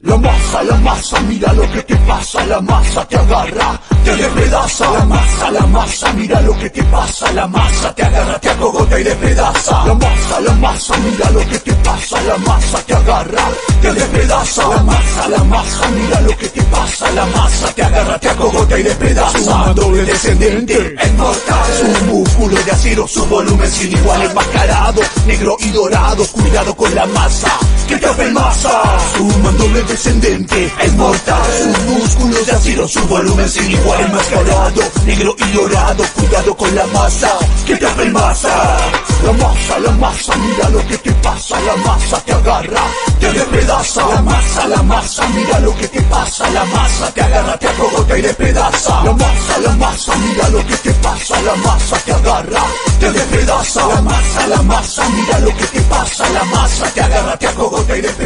La masa, la masa, mira lo que te pasa, la masa te agarra, te despedaza. La masa, la masa, mira lo que te pasa, la masa te agarra, te acogota y despedaza. La masa, la masa, mira lo que te pasa, la masa te agarra, te despedaza. La masa, la masa, mira lo que te pasa, la masa te agarra, te acogota y despedaza. doble descendente, es mortal, su músculo de acero, su volumen sin igual, enmascarado, negro y dorado, cuidado con la masa, que te hace masa. Su mandoble descendente es mortal, sus músculos de acero, su volumen sin igual, enmascarado, negro y dorado, cuidado con la masa, que te hace masa. La masa, la masa, mira lo que te pasa, la masa te agarra, te despedaza. La masa, la masa, mira acogota y despedaza. La masa, la masa, mira lo que te pasa, la masa te agarra, te despedaza. La masa, la masa, mira lo que te pasa, la masa te agarra, te acogota y despedaza.